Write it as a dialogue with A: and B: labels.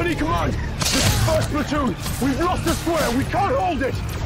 A: Company command! This is first platoon! We've lost the square! We can't hold it!